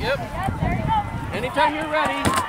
Yep. Anytime you're ready.